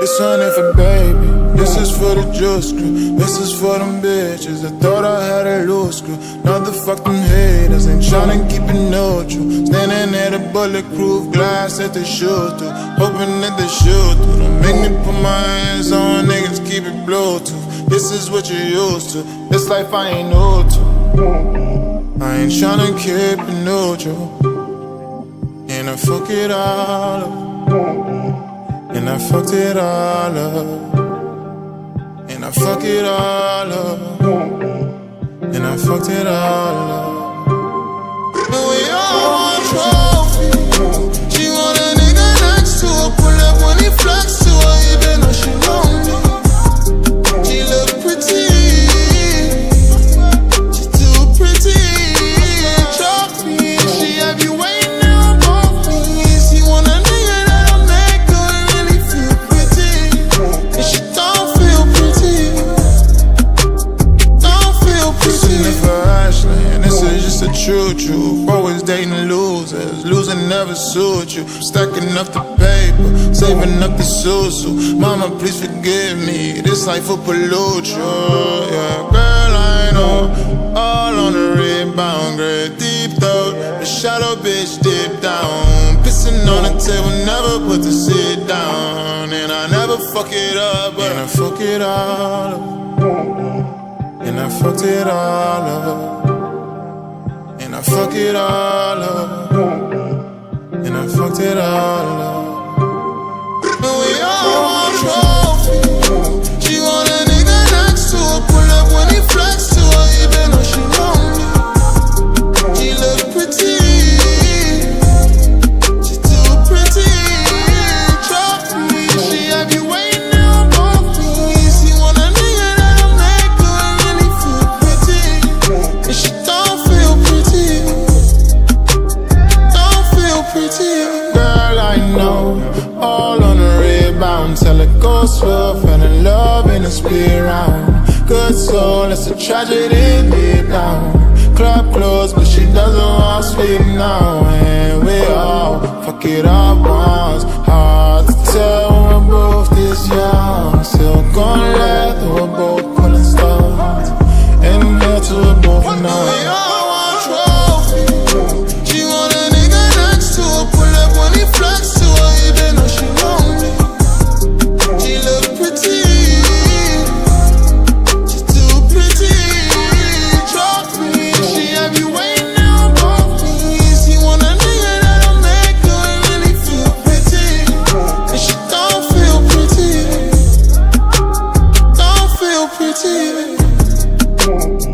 This one ain't for baby. This is for the juice crew. This is for them bitches. I thought I had a loose screw. Now the fuck them haters ain't tryna keep it neutral. Standing at a bulletproof glass at the through. Hoping that they shoot through. Don't make me put my hands on niggas, keep it Bluetooth. This is what you used to. This life I ain't new to. I ain't tryna keep it neutral. And I fuck it all up. And I fucked it all up. And I fuck it all up. And I fucked it all up. A true. Always dating losers, losing never suit you. Stacking up the paper, saving up the susu. Mama, please forgive me. This life will pollute you. Yeah, girl, I know. All on the rebound, girl, deep throat. The shadow bitch deep down. Pissing on the table, never put the sit down. And I never fuck it up, but I fuck it all up. And I fucked it all up. Fuck it all up. Rebound. Tell it go slow. Fell in love in a speed round. Good soul, it's a tragedy deep down. Club closed, but she doesn't want sleep now. And we all fuck it up once. Hard to tell when both this young. Still gonna let again.